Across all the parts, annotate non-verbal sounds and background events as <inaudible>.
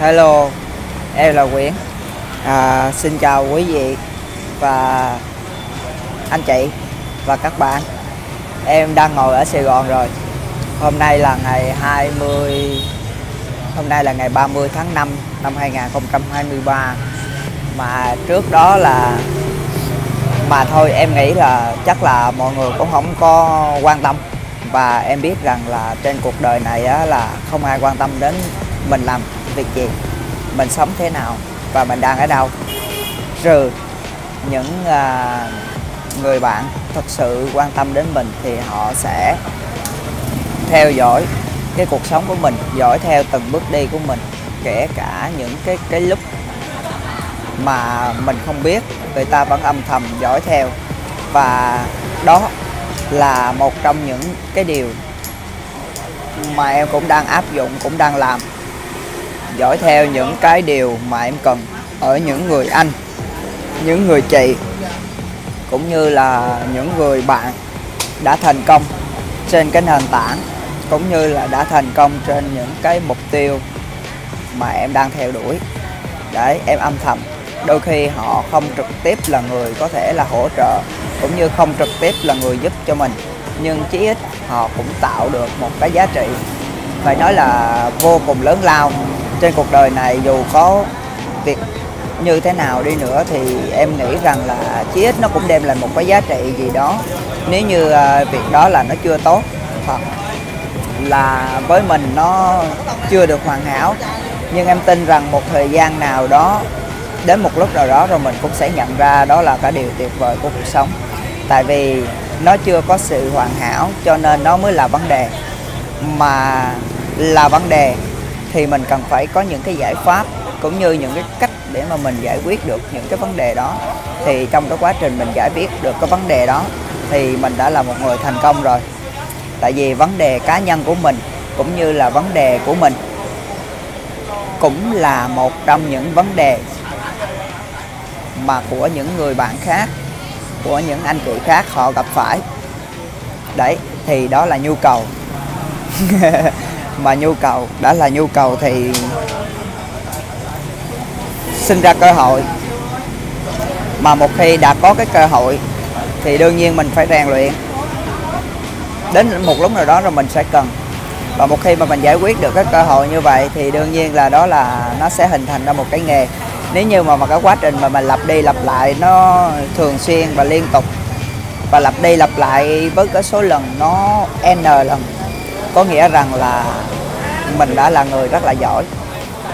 Hello, em là Nguyễn. À, xin chào quý vị và anh chị và các bạn. Em đang ngồi ở Sài Gòn rồi. Hôm nay là ngày 20 Hôm nay là ngày 30 tháng 5 năm 2023 mà trước đó là mà thôi em nghĩ là chắc là mọi người cũng không có quan tâm và em biết rằng là trên cuộc đời này á, là không ai quan tâm đến mình làm việc gì mình sống thế nào và mình đang ở đâu? Trừ những uh, người bạn thật sự quan tâm đến mình thì họ sẽ theo dõi cái cuộc sống của mình dõi theo từng bước đi của mình kể cả những cái cái lúc mà mình không biết người ta vẫn âm thầm dõi theo. Và đó là một trong những cái điều mà em cũng đang áp dụng cũng đang làm dõi theo những cái điều mà em cần ở những người anh, những người chị, cũng như là những người bạn đã thành công trên cái nền tảng, cũng như là đã thành công trên những cái mục tiêu mà em đang theo đuổi. Đấy, em âm thầm. Đôi khi họ không trực tiếp là người có thể là hỗ trợ, cũng như không trực tiếp là người giúp cho mình, nhưng chí ít họ cũng tạo được một cái giá trị. Phải nói là vô cùng lớn lao trên cuộc đời này dù có việc như thế nào đi nữa thì em nghĩ rằng là chí ít nó cũng đem lại một cái giá trị gì đó. Nếu như à, việc đó là nó chưa tốt, hoặc là với mình nó chưa được hoàn hảo, nhưng em tin rằng một thời gian nào đó, đến một lúc nào đó rồi mình cũng sẽ nhận ra đó là cái điều tuyệt vời của cuộc sống. Tại vì nó chưa có sự hoàn hảo cho nên nó mới là vấn đề. Mà là vấn đề thì mình cần phải có những cái giải pháp cũng như những cái cách để mà mình giải quyết được những cái vấn đề đó. Thì trong cái quá trình mình giải quyết được cái vấn đề đó thì mình đã là một người thành công rồi. Tại vì vấn đề cá nhân của mình cũng như là vấn đề của mình cũng là một trong những vấn đề mà của những người bạn khác, của những anh chị khác họ gặp phải. Đấy, thì đó là nhu cầu. <laughs> mà nhu cầu đã là nhu cầu thì sinh ra cơ hội. Mà một khi đã có cái cơ hội thì đương nhiên mình phải rèn luyện. Đến một lúc nào đó rồi mình sẽ cần. Và một khi mà mình giải quyết được cái cơ hội như vậy thì đương nhiên là đó là nó sẽ hình thành ra một cái nghề. Nếu như mà, mà cái quá trình mà mình lặp đi lặp lại nó thường xuyên và liên tục và lặp đi lặp lại với cái số lần nó n lần có nghĩa rằng là mình đã là người rất là giỏi.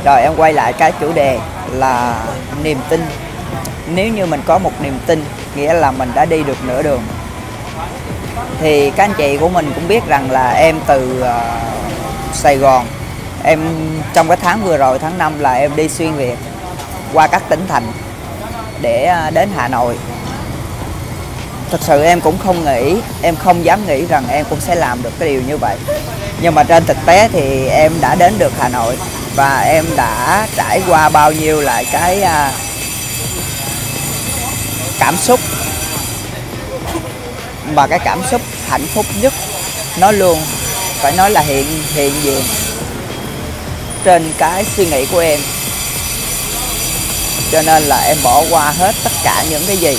Rồi em quay lại cái chủ đề là niềm tin. Nếu như mình có một niềm tin nghĩa là mình đã đi được nửa đường thì các anh chị của mình cũng biết rằng là em từ uh, Sài Gòn. Em trong cái tháng vừa rồi tháng 5 là em đi xuyên Việt qua các tỉnh thành để uh, đến Hà Nội thật sự em cũng không nghĩ em không dám nghĩ rằng em cũng sẽ làm được cái điều như vậy. Nhưng mà trên thực tế thì em đã đến được Hà Nội và em đã trải qua bao nhiêu lại cái uh, cảm xúc. Và cái cảm xúc hạnh phúc nhất nó luôn phải nói là hiện hiện diện trên cái suy nghĩ của em. Cho nên là em bỏ qua hết tất cả những cái gì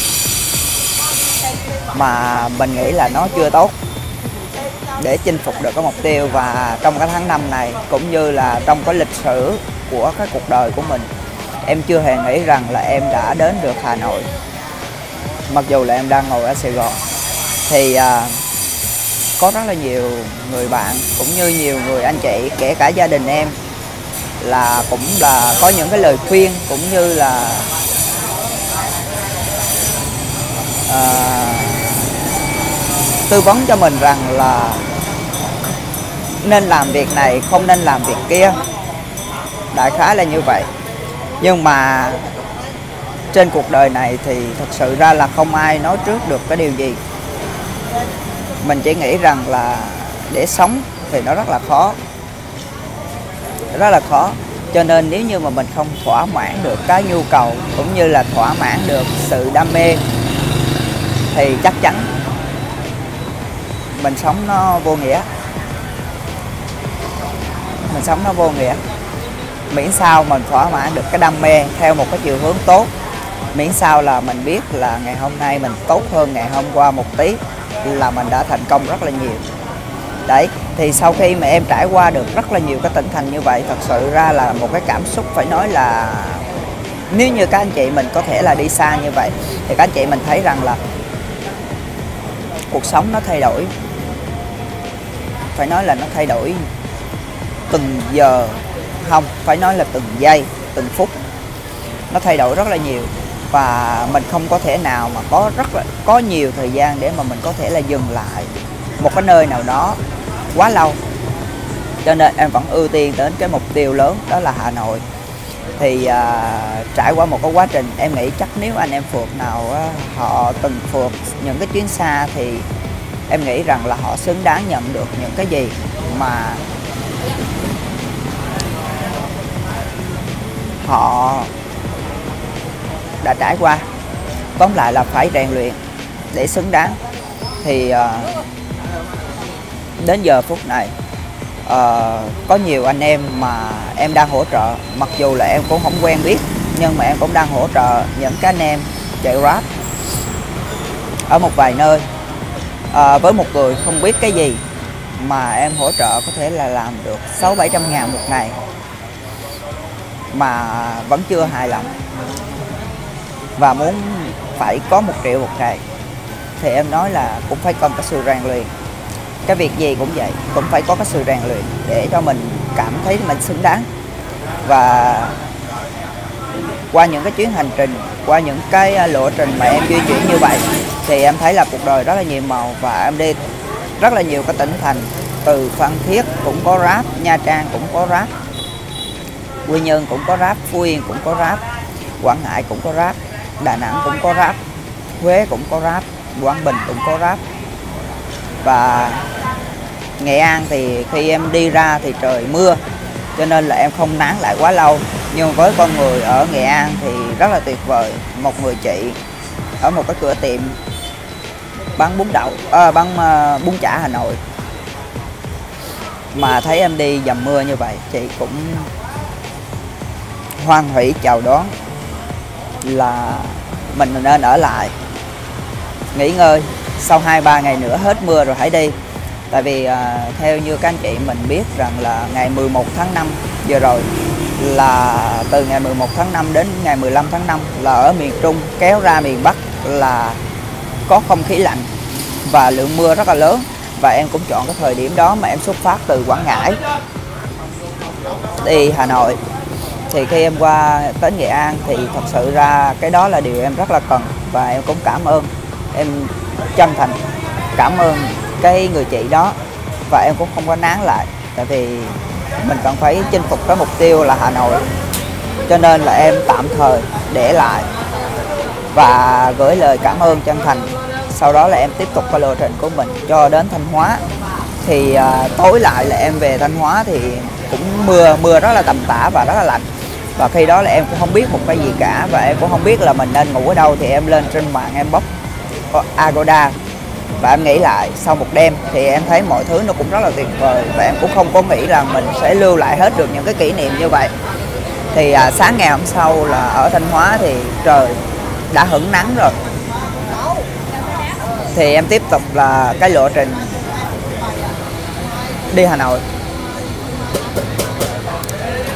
mà mình nghĩ là nó chưa tốt. Để chinh phục được cái mục tiêu và trong cái tháng năm này cũng như là trong cái lịch sử của cái cuộc đời của mình em chưa hề nghĩ rằng là em đã đến được Hà Nội. Mặc dù là em đang ngồi ở Sài Gòn thì à, có rất là nhiều người bạn cũng như nhiều người anh chị kể cả gia đình em là cũng là có những cái lời khuyên cũng như là à, tư vấn cho mình rằng là nên làm việc này không nên làm việc kia. Đại khái là như vậy. Nhưng mà trên cuộc đời này thì thật sự ra là không ai nói trước được cái điều gì. Mình chỉ nghĩ rằng là để sống thì nó rất là khó. Rất là khó. Cho nên nếu như mà mình không thỏa mãn được cái nhu cầu cũng như là thỏa mãn được sự đam mê thì chắc chắn mình sống nó vô nghĩa. Mình sống nó vô nghĩa. Miễn sao mình thỏa mãn được cái đam mê theo một cái chiều hướng tốt. Miễn sao là mình biết là ngày hôm nay mình tốt hơn ngày hôm qua một tí là mình đã thành công rất là nhiều. Đấy, thì sau khi mà em trải qua được rất là nhiều cái tỉnh thành như vậy, thật sự ra là một cái cảm xúc phải nói là nếu như các anh chị mình có thể là đi xa như vậy, thì các anh chị mình thấy rằng là cuộc sống nó thay đổi phải nói là nó thay đổi từng giờ không phải nói là từng giây từng phút. Nó thay đổi rất là nhiều và mình không có thể nào mà có rất là có nhiều thời gian để mà mình có thể là dừng lại một cái nơi nào đó quá lâu. Cho nên em vẫn ưu tiên đến cái mục tiêu lớn đó là Hà Nội. Thì uh, trải qua một cái quá trình em nghĩ chắc nếu anh em phượt nào uh, họ từng phượt những cái chuyến xa thì em nghĩ rằng là họ xứng đáng nhận được những cái gì mà họ đã trải qua. Tóm lại là phải rèn luyện để xứng đáng. Thì uh, đến giờ phút này uh, có nhiều anh em mà em đang hỗ trợ mặc dù là em cũng không quen biết nhưng mà em cũng đang hỗ trợ những cái anh em chạy rap ở một vài nơi à, với một người không biết cái gì mà em hỗ trợ có thể là làm được sáu bảy trăm ngàn một ngày mà vẫn chưa hài lòng. Và muốn phải có một triệu một ngày thì em nói là cũng phải cần có sự rèn luyện. Cái việc gì cũng vậy cũng phải có cái sự rèn luyện để cho mình cảm thấy mình xứng đáng. Và qua những cái chuyến hành trình qua những cái à, lộ trình mà em di chuyển như vậy thì em thấy là cuộc đời rất là nhiều màu và em đi rất là nhiều cái tỉnh thành. Từ Phan Thiết cũng có rap Nha Trang cũng có rap Quy Nhơn cũng có rap Phú Yên cũng có rap Quảng Ngãi cũng có rap Đà Nẵng cũng có rap Huế cũng có rap Quảng Bình cũng có rap và Nghệ An thì khi em đi ra thì trời mưa, cho nên là em không nán lại quá lâu. Nhưng với con người ở Nghệ An thì rất là tuyệt vời. Một người chị ở một cái cửa tiệm bán bún đậu à, bán uh, bún chả Hà Nội. Mà thấy em đi dầm mưa như vậy chị cũng hoan hỷ chào đón là mình nên ở lại. Nghỉ ngơi sau 2-3 ngày nữa hết mưa rồi hãy đi. Tại vì à, theo như các anh chị mình biết rằng là ngày 11 tháng 5 vừa rồi là từ ngày 11 tháng 5 đến ngày 15 tháng 5 là ở miền Trung kéo ra miền Bắc là có không khí lạnh và lượng mưa rất là lớn. Và em cũng chọn cái thời điểm đó mà em xuất phát từ Quảng Ngãi đi Hà Nội. Thì khi em qua đến Nghệ An thì thật sự ra cái đó là điều em rất là cần và em cũng cảm ơn. Em chân thành cảm ơn cái người chị đó và em cũng không có nán lại, tại vì mình cần phải chinh phục cái mục tiêu là Hà Nội. Cho nên là em tạm thời để lại và gửi lời cảm ơn chân thành. Sau đó là em tiếp tục cái lộ trình của mình cho đến Thanh Hóa. Thì à, tối lại là em về Thanh Hóa thì cũng mưa mưa rất là tầm tã và rất là lạnh. Và khi đó là em cũng không biết một cái gì cả và em cũng không biết là mình nên ngủ ở đâu thì em lên trên mạng em bóc Agoda. Và em nghĩ lại sau một đêm thì em thấy mọi thứ nó cũng rất là tuyệt vời và em cũng không có nghĩ là mình sẽ lưu lại hết được những cái kỷ niệm như vậy. Thì à, sáng ngày hôm sau là ở Thanh Hóa thì trời đã hửng nắng rồi. Thì em tiếp tục là cái lộ trình đi Hà Nội.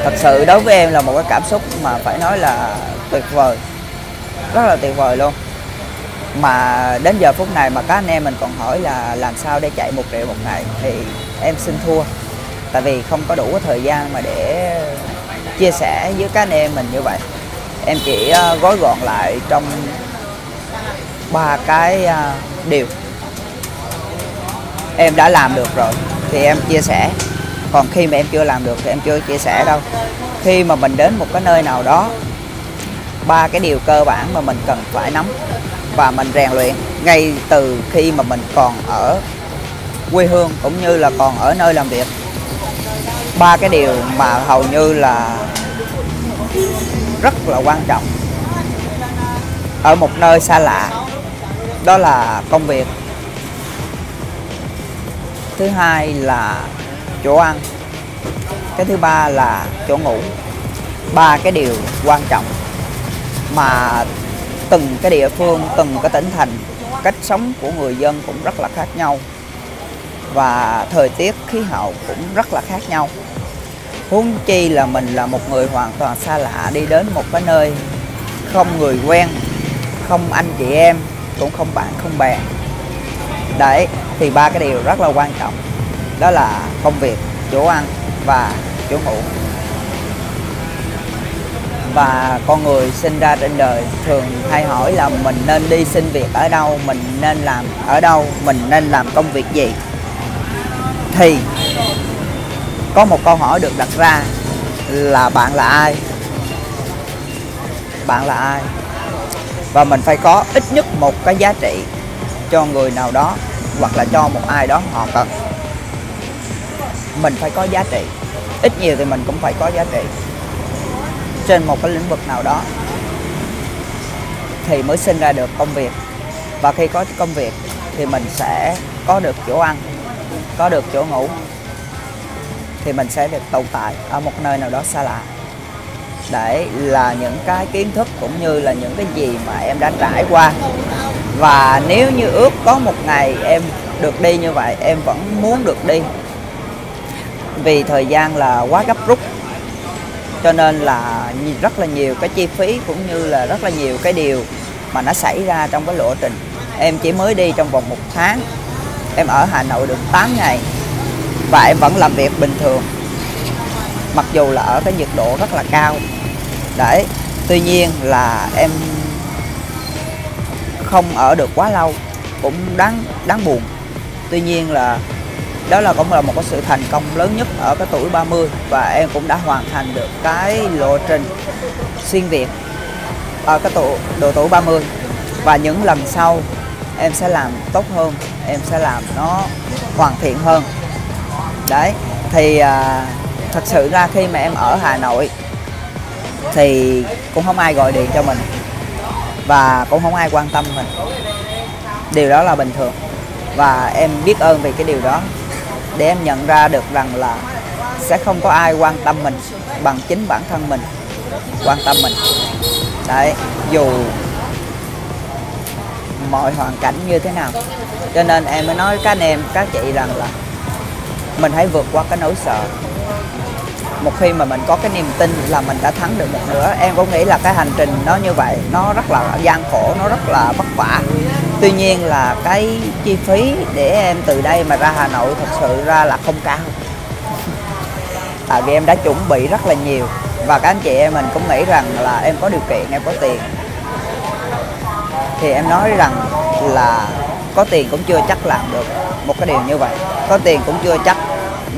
Thật sự đối với em là một cái cảm xúc mà phải nói là tuyệt vời, rất là tuyệt vời luôn. Mà đến giờ phút này mà các anh em mình còn hỏi là làm sao để chạy một triệu một ngày thì em xin thua. Tại vì không có đủ thời gian mà để chia sẻ với các anh em mình như vậy em chỉ ờ, gói gọn lại trong ba cái ờ, điều. Em đã làm được rồi thì em chia sẻ. Còn khi mà em chưa làm được thì em chưa chia sẻ đâu. Khi mà mình đến một cái nơi nào đó, ba cái điều cơ bản mà mình cần phải nắm và mình rèn luyện ngay từ khi mà mình còn ở quê hương cũng như là còn ở nơi làm việc, ba cái điều mà hầu như là rất là quan trọng ở một nơi xa lạ, đó là công việc. Thứ hai là chỗ ăn, cái thứ ba là chỗ ngủ. Ba cái điều quan trọng mà từng cái địa phương, từng cái tỉnh thành, cách sống của người dân cũng rất là khác nhau và thời tiết, khí hậu cũng rất là khác nhau huống chi là mình là một người hoàn toàn xa lạ đi đến một cái nơi không người quen, không anh chị em, cũng không bạn, không bè. Đấy, thì ba cái điều rất là quan trọng. Đó là công việc, chỗ ăn và chỗ ngủ. Và con người sinh ra trên đời thường hay hỏi là mình nên đi xin việc ở đâu, mình nên làm ở đâu, mình nên làm công việc gì. Thì có một câu hỏi được đặt ra là bạn là ai? Bạn là ai? Và mình phải có ít nhất một cái giá trị cho người nào đó, hoặc là cho một ai đó họ cần. Mình phải có giá trị. Ít nhiều thì mình cũng phải có giá trị. Trên một cái lĩnh vực nào đó thì mới sinh ra được công việc. Và khi có công việc thì mình sẽ có được chỗ ăn, có được chỗ ngủ thì mình sẽ được tồn tại ở một nơi nào đó xa lạ. Để là những cái kiến thức cũng như là những cái gì mà em đã trải qua. Và nếu như ước có một ngày em được đi như vậy, em vẫn muốn được đi. Vì thời gian là quá gấp rút, cho nên là rất là nhiều cái chi phí cũng như là rất là nhiều cái điều mà nó xảy ra trong cái lộ trình. Em chỉ mới đi trong vòng một tháng, em ở Hà Nội được 8 ngày và em vẫn làm việc bình thường. Mặc dù là ở cái nhiệt độ rất là cao. Đấy, tuy nhiên là em không ở được quá lâu, cũng đáng đáng buồn. Tuy nhiên là đó là cũng là một cái sự thành công lớn nhất ở cái tuổi 30 và em cũng đã hoàn thành được cái lộ trình xuyên Việt ở cái tuổi độ tuổi 30 và những lần sau, em sẽ làm tốt hơn, em sẽ làm nó hoàn thiện hơn đấy thì à, thật sự ra khi mà em ở Hà Nội thì cũng không ai gọi điện cho mình và cũng không ai quan tâm mình. Điều đó là bình thường và em biết ơn vì cái điều đó để em nhận ra được rằng là sẽ không có ai quan tâm mình bằng chính bản thân mình quan tâm mình. Đấy dù mọi hoàn cảnh như thế nào. Cho nên em mới nói các anh em các chị rằng là mình hãy vượt qua cái nỗi sợ. Một khi mà mình có cái niềm tin là mình đã thắng được một nửa, em cũng nghĩ là cái hành trình nó như vậy, nó rất là gian khổ, nó rất là vất vả. Tuy nhiên là cái chi phí để em từ đây mà ra Hà Nội thật sự ra là không cao. Tại vì em đã chuẩn bị rất là nhiều và các anh chị em mình cũng nghĩ rằng là em có điều kiện, em có tiền. Thì em nói rằng là có tiền cũng chưa chắc làm được một cái điều như vậy. Có tiền cũng chưa chắc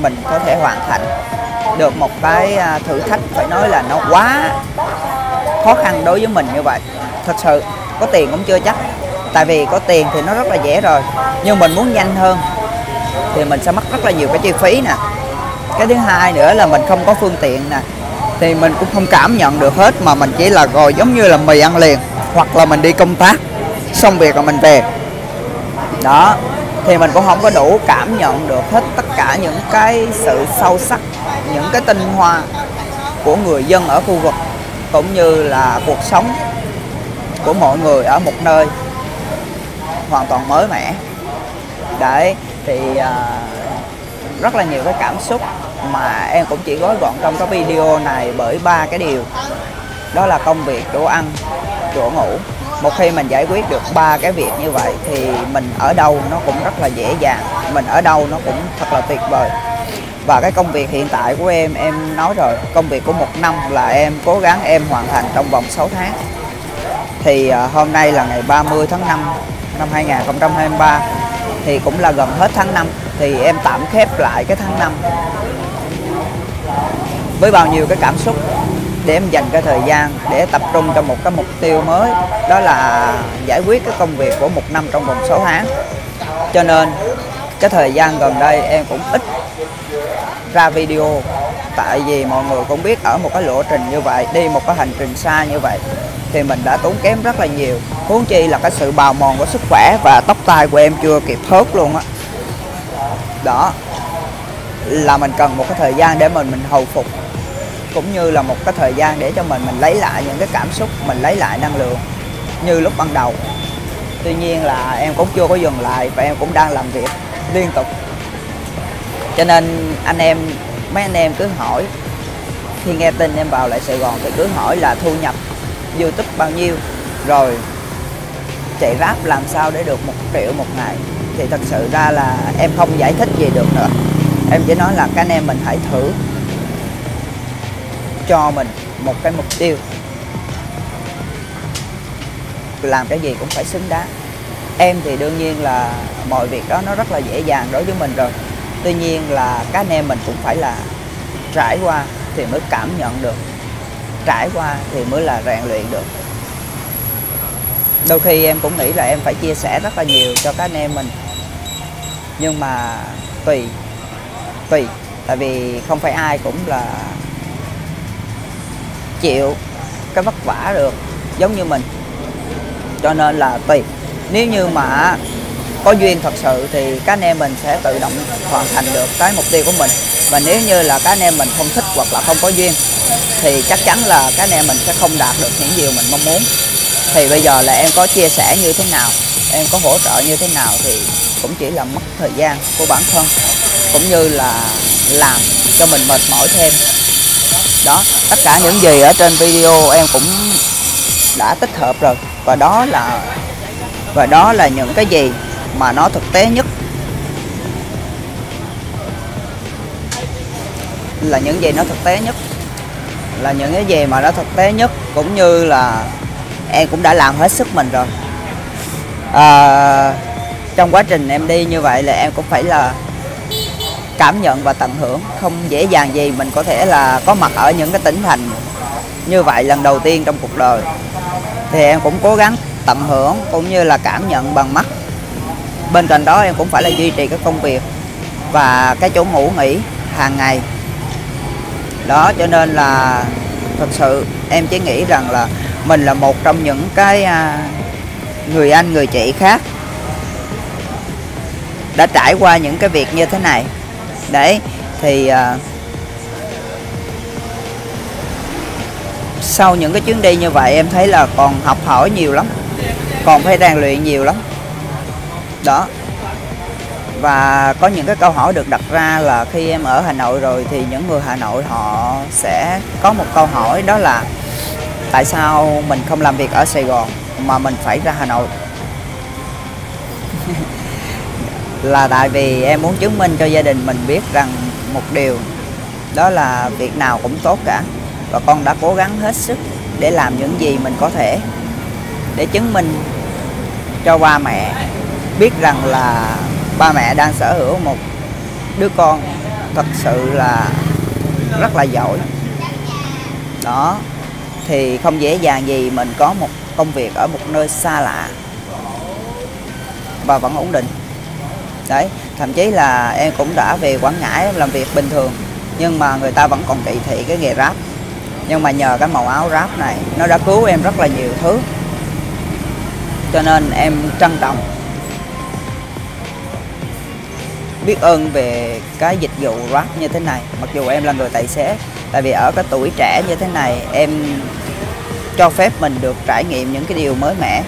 mình có thể hoàn thành được một cái à, thử thách, phải nói là nó quá khó khăn đối với mình như vậy. Thật sự, có tiền cũng chưa chắc, tại vì có tiền thì nó rất là dễ rồi, nhưng mình muốn nhanh hơn thì mình sẽ mất rất là nhiều cái chi phí nè. Cái thứ hai nữa là mình không có phương tiện nè, thì mình cũng không cảm nhận được hết, mà mình chỉ là ngồi giống như là mì ăn liền, hoặc là mình đi công tác, xong việc rồi mình về. Đó thì mình cũng không có đủ cảm nhận được hết tất cả những cái sự sâu sắc những cái tinh hoa của người dân ở khu vực cũng như là cuộc sống của mọi người ở một nơi hoàn toàn mới mẻ. Đấy thì uh, rất là nhiều cái cảm xúc mà em cũng chỉ gói gọn trong cái video này bởi ba cái điều. Đó là công việc chỗ ăn chỗ ngủ một khi mình giải quyết được ba cái việc như vậy thì mình ở đâu nó cũng rất là dễ dàng. Mình ở đâu nó cũng thật là tuyệt vời. Và cái công việc hiện tại của em em nói rồi, công việc của một năm là em cố gắng em hoàn thành trong vòng 6 tháng. Thì à, hôm nay là ngày 30 tháng 5 năm 2023 thì cũng là gần hết tháng 5 thì em tạm khép lại cái tháng 5 với bao nhiêu cái cảm xúc? Để em dành cái thời gian để tập trung cho một cái mục tiêu mới, đó là giải quyết cái công việc của một năm trong vòng 6 tháng. Cho nên, cái thời gian gần đây em cũng ít ra video, tại vì mọi người cũng biết ở một cái lộ trình như vậy, đi một cái hành trình xa như vậy, thì mình đã tốn kém rất là nhiều. Huống chi là cái sự bào mòn của sức khỏe và tóc tai của em chưa kịp hớt luôn á. Đó, là mình cần một cái thời gian để mình mình hồi phục cũng như là một cái thời gian để cho mình mình lấy lại những cái cảm xúc, mình lấy lại năng lượng như lúc ban đầu. Tuy nhiên là em cũng chưa có dừng lại và em cũng đang làm việc liên tục. Cho nên anh em, mấy anh em cứ hỏi. Khi nghe tin em vào lại Sài Gòn thì cứ hỏi là thu nhập YouTube bao nhiêu, rồi chạy rap làm sao để được một triệu một ngày. Thì thật sự ra là em không giải thích gì được nữa. Em chỉ nói là các anh em mình hãy thử cho mình một cái mục tiêu. Làm cái gì cũng phải xứng đáng. Em thì đương nhiên là mọi việc đó nó rất là dễ dàng đối với mình rồi. Tuy nhiên là các anh em mình cũng phải là trải qua thì mới cảm nhận được. Trải qua thì mới là rèn luyện được. Đôi khi em cũng nghĩ là em phải chia sẻ rất là nhiều cho các anh em mình. Nhưng mà tùy tùy. Tại vì không phải ai cũng là chịu cái vất vả được giống như mình. Cho nên là tùy. Nếu như mà có duyên thật sự thì các anh em mình sẽ tự động hoàn thành được cái mục tiêu của mình. Và nếu như là các anh em mình không thích hoặc là không có duyên, thì chắc chắn là các anh em mình sẽ không đạt được những điều mình mong muốn. Thì bây giờ là em có chia sẻ như thế nào, em có hỗ trợ như thế nào thì cũng chỉ là mất thời gian của bản thân, cũng như là làm cho mình mệt mỏi thêm đó tất cả những gì ở trên video em cũng đã tích hợp rồi. Và đó là và đó là những cái gì mà nó thực tế nhất. Là những gì nó thực tế nhất. Là những cái gì mà nó thực tế nhất cũng như là em cũng đã làm hết sức mình rồi. À, trong quá trình em đi như vậy là em cũng phải là cảm nhận và tận hưởng. Không dễ dàng gì mình có thể là có mặt ở những cái tỉnh thành như vậy lần đầu tiên trong cuộc đời. Thì em cũng cố gắng tận hưởng cũng như là cảm nhận bằng mắt. Bên cạnh đó em cũng phải là duy trì cái công việc và cái chỗ ngủ nghỉ hàng ngày. Đó, cho nên là thật sự em chỉ nghĩ rằng là mình là một trong những cái à, người anh, người chị khác đã trải qua những cái việc như thế này đấy thì uh, sau những cái chuyến đi như vậy em thấy là còn học hỏi nhiều lắm còn phải rèn luyện nhiều lắm. Đó. Và có những cái câu hỏi được đặt ra là khi em ở Hà Nội rồi thì những người Hà Nội họ sẽ có một câu hỏi đó là tại sao mình không làm việc ở Sài Gòn mà mình phải ra Hà Nội? <laughs> là tại vì em muốn chứng minh cho gia đình mình biết rằng một điều, đó là việc nào cũng tốt cả. Và con đã cố gắng hết sức để làm những gì mình có thể để chứng minh cho ba mẹ biết rằng là ba mẹ đang sở hữu một đứa con thật sự là rất là giỏi. Đó, thì không dễ dàng gì mình có một công việc ở một nơi xa lạ và vẫn ổn định đấy, thậm chí là em cũng đã về Quảng Ngãi làm việc bình thường, nhưng mà người ta vẫn còn kỳ thị cái nghề rap. Nhưng mà nhờ cái màu áo rap này, nó đã cứu em rất là nhiều thứ. Cho nên em trân trọng. Biết ơn về cái dịch vụ rap như thế này, mặc dù em là người tài xế, tại vì ở cái tuổi trẻ như thế này, em cho phép mình được trải nghiệm những cái điều mới mẻ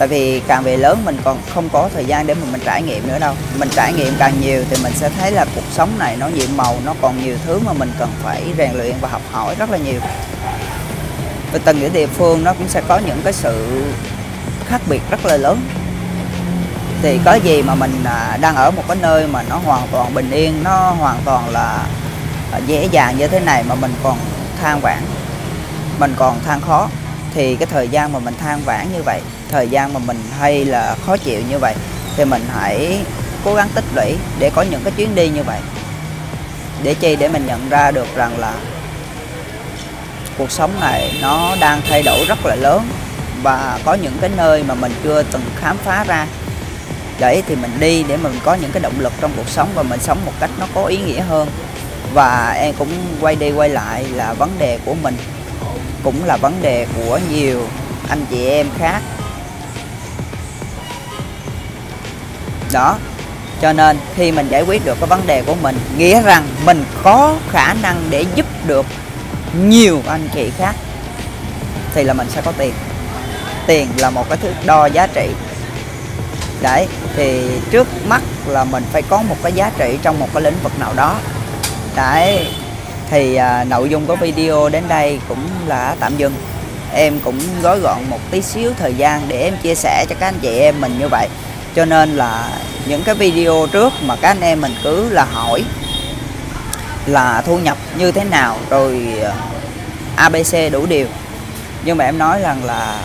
tại vì càng về lớn mình còn không có thời gian để mà mình trải nghiệm nữa đâu. Mình trải nghiệm càng nhiều thì mình sẽ thấy là cuộc sống này nó nhiệm màu, nó còn nhiều thứ mà mình cần phải rèn luyện và học hỏi rất là nhiều. Và từng địa phương nó cũng sẽ có những cái sự khác biệt rất là lớn. Thì có gì mà mình à, đang ở một cái nơi mà nó hoàn toàn bình yên, nó hoàn toàn là à, dễ dàng như thế này mà mình còn than vãn, mình còn than khó, thì cái thời gian mà mình than vãn như vậy thời gian mà mình hay là khó chịu như vậy thì mình hãy cố gắng tích lũy để có những cái chuyến đi như vậy. Để chi? Để mình nhận ra được rằng là cuộc sống này nó đang thay đổi rất là lớn và có những cái nơi mà mình chưa từng khám phá ra. Để thì mình đi để mình có những cái động lực trong cuộc sống và mình sống một cách nó có ý nghĩa hơn. Và em cũng quay đi quay lại là vấn đề của mình cũng là vấn đề của nhiều anh chị em khác. Đó. Cho nên khi mình giải quyết được cái vấn đề của mình nghĩa rằng mình có khả năng để giúp được nhiều anh chị khác thì là mình sẽ có tiền. Tiền là một cái thước đo giá trị. Đấy thì trước mắt là mình phải có một cái giá trị trong một cái lĩnh vực nào đó. Đấy thì à, nội dung của video đến đây cũng là tạm dừng. Em cũng gói gọn một tí xíu thời gian để em chia sẻ cho các anh chị em mình như vậy cho nên là những cái video trước mà các anh em mình cứ là hỏi là thu nhập như thế nào, rồi ờ, ABC đủ điều. Nhưng mà em nói rằng là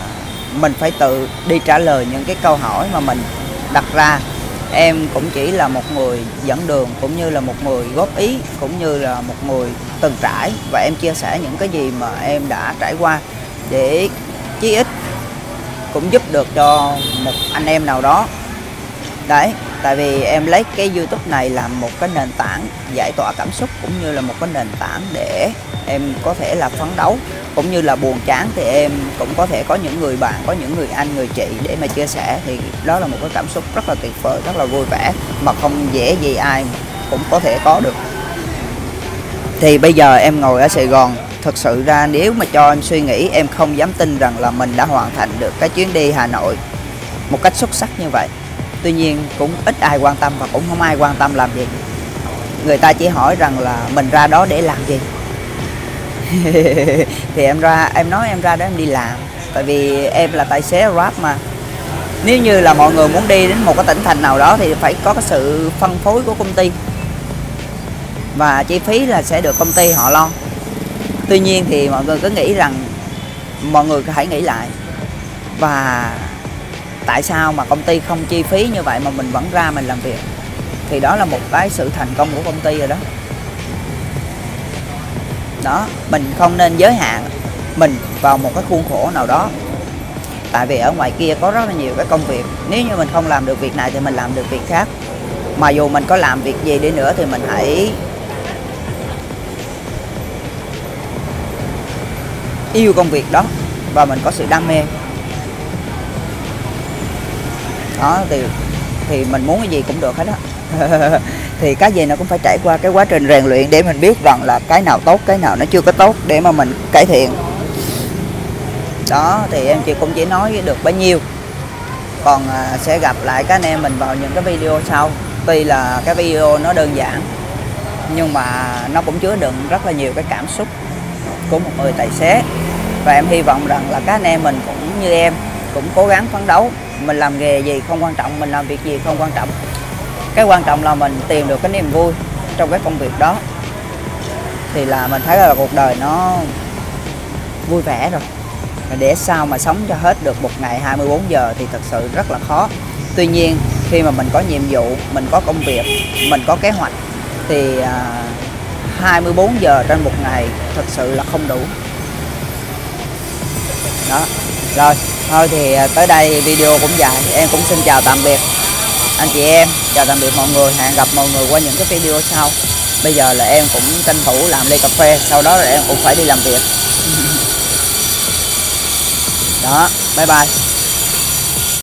mình phải tự đi trả lời những cái câu hỏi mà mình đặt ra. Em cũng chỉ là một người dẫn đường, cũng như là một người góp ý, cũng như là một người từng trải. Và em chia sẻ những cái gì mà em đã trải qua để chí ít cũng giúp được cho một anh em nào đó đấy, tại vì em lấy cái youtube này làm một cái nền tảng giải tỏa cảm xúc cũng như là một cái nền tảng để em có thể là phấn đấu, cũng như là buồn chán thì em cũng có thể có những người bạn, có những người anh, người chị để mà chia sẻ. Thì đó là một cái cảm xúc rất là tuyệt vời, rất là vui vẻ mà không dễ gì ai cũng có thể có được. Thì bây giờ em ngồi ở Sài Gòn, thực sự ra nếu mà cho em suy nghĩ, em không dám tin rằng là mình đã hoàn thành được cái chuyến đi Hà Nội một cách xuất sắc như vậy tuy nhiên, cũng ít ai quan tâm và cũng không ai quan tâm làm gì người ta chỉ hỏi rằng là mình ra đó để làm gì. <laughs> Thì em ra, em nói em ra đó em đi làm. Tại vì em là tài xế rap mà. Nếu như là mọi người muốn đi đến một cái tỉnh thành nào đó thì phải có cái sự phân phối của công ty. Và chi phí là sẽ được công ty họ lo. Tuy nhiên thì mọi người cứ nghĩ rằng, mọi người hãy nghĩ lại. Và tại sao mà công ty không chi phí như vậy mà mình vẫn ra mình làm việc? Thì đó là một cái sự thành công của công ty rồi đó. Đó, mình không nên giới hạn mình vào một cái khuôn khổ nào đó. Tại vì ở ngoài kia có rất là nhiều cái công việc. Nếu như mình không làm được việc này thì mình làm được việc khác. Mà dù mình có làm việc gì đi nữa thì mình hãy yêu công việc đó và mình có sự đam mê đó thì thì mình muốn cái gì cũng được hết á. <laughs> Thì cái gì nó cũng phải trải qua cái quá trình rèn luyện để mình biết rằng là cái nào tốt cái nào nó chưa có tốt để mà mình cải thiện. Đó thì em chị cũng chỉ nói được bấy nhiêu. Còn à, sẽ gặp lại các anh em mình vào những cái video sau. Tuy là cái video nó đơn giản nhưng mà nó cũng chứa đựng rất là nhiều cái cảm xúc của một người tài xế. Và em hy vọng rằng là các anh em mình cũng như em cũng cố gắng phấn đấu mình làm nghề gì không quan trọng, mình làm việc gì không quan trọng. Cái quan trọng là mình tìm được cái niềm vui trong cái công việc đó. Thì là mình thấy là cuộc đời nó vui vẻ rồi. Để sao mà sống cho hết được một ngày 24 giờ thì thật sự rất là khó. Tuy nhiên, khi mà mình có nhiệm vụ, mình có công việc, mình có kế hoạch thì à, 24 giờ trên một ngày thật sự là không đủ. Đó rồi, thôi thì à, tới đây video cũng dài. Em cũng xin chào tạm biệt anh chị em. Chào tạm biệt mọi người. Hẹn gặp mọi người qua những cái video sau. Bây giờ là em cũng tranh thủ làm ly cà phê. Sau đó là em cũng phải đi làm việc. <laughs> Đó, bye bye.